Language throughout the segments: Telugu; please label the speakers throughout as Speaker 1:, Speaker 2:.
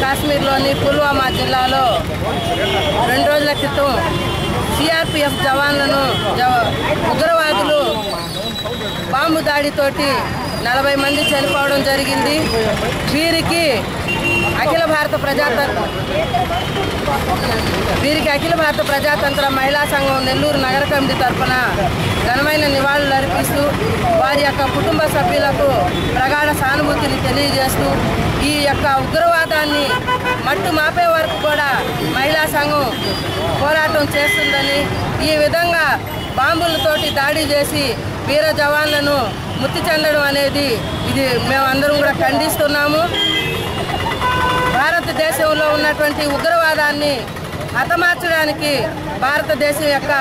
Speaker 1: కాశ్మీర్లోని పుల్వామా జిల్లాలో రెండు రోజుల క్రితం సిఆర్పిఎఫ్ జవాన్లను ఉగ్రవాదులు బాంబు దాడితోటి నలభై మంది చనిపోవడం జరిగింది. వీరికి అఖిల భారత ప్రజాతంత్ర వీరికి అఖిల భారత ప్రజాతంత్ర మహిళా సంఘం నెల్లూరు నగర కమిటీ తరఫున ఘనమైన నివాళులు అర్పిస్తూ వారి యొక్క కుటుంబ సభ్యులకు ప్రగా సానుభూతిని తెలియజేస్తూ ఈ యొక్క ఉగ్రవాదాన్ని మట్టు మాపే వరకు కూడా మహిళా సంఘం పోరాటం చేస్తుందని ఈ విధంగా బాంబులతోటి దాడి చేసి వీర జవాన్లను మృతి చెందడం అనేది ఇది మేమందరం కూడా ఖండిస్తున్నాము. భారతదేశంలో ఉన్నటువంటి ఉగ్రవాదాన్ని హతమార్చడానికి భారతదేశం యొక్క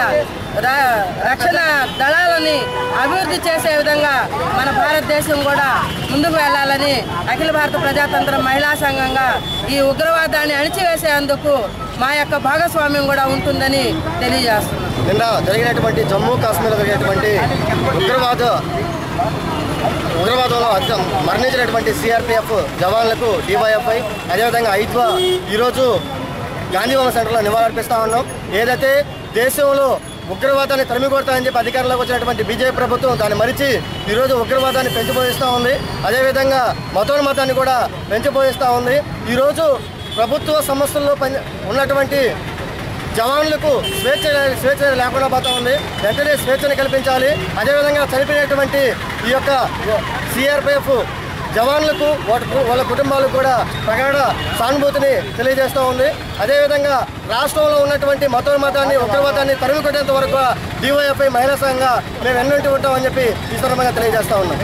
Speaker 1: రక్షణ దళాలని అభివృద్ధి చేసే విధంగా మన భారతదేశం కూడా ముందుకు వెళ్ళాలని అఖిల భారత ప్రజాతంత్ర మహిళా సంఘంగా ఈ ఉగ్రవాదాన్ని అణిచివేసేందుకు మా యొక్క భాగస్వామ్యం కూడా ఉంటుందని తెలియజేస్తున్నాం.
Speaker 2: నిన్న జరిగినటువంటి జమ్మూ కాశ్మీర్లో జరిగినటువంటి ఉగ్రవాద ఉగ్రవాదంలో అర్థం మరణించినటువంటి సిఆర్పిఎఫ్ జవాన్లకు డివైఎఫ్ఐ అదేవిధంగా ఐద్వా ఈరోజు గాంధీభవన్ సెంటర్లో నివాళులర్పిస్తూ ఉన్నాం. ఏదైతే దేశంలో ఉగ్రవాదాన్ని తరిమికొడతామని చెప్పి అధికారంలోకి వచ్చినటువంటి బీజేపీ ప్రభుత్వం దాన్ని మరిచి ఈరోజు ఉగ్రవాదాన్ని పెంచిపోయిస్తూ ఉంది. అదేవిధంగా మతోన్మతాన్ని కూడా పెంచిపోయిస్తూ ఉంది. ఈరోజు ప్రభుత్వ సంస్థల్లో పని ఉన్నటువంటి జవాన్లకు స్వేచ్ఛ స్వేచ్ఛ లేకుండా పోతా ఉంది. వెంటనే స్వేచ్ఛను కల్పించాలి. అదేవిధంగా చనిపోయినటువంటి ఈ యొక్క సిఆర్పిఎఫ్ జవాన్లకు వాళ్ళ కుటుంబాలకు కూడా ప్రగాఢ సానుభూతిని తెలియజేస్తూ ఉంది. అదేవిధంగా రాష్ట్రంలో ఉన్నటువంటి మతోన్మతాన్ని ఉగ్రవాదాన్ని తరిమి కొట్టేంత వరకు డివైఎఫ్ఐ మహిళా సంఘంగా మేము ఎన్నుంటి ఉంటామని చెప్పి ఈ సందర్భంగా తెలియజేస్తా ఉన్నాం.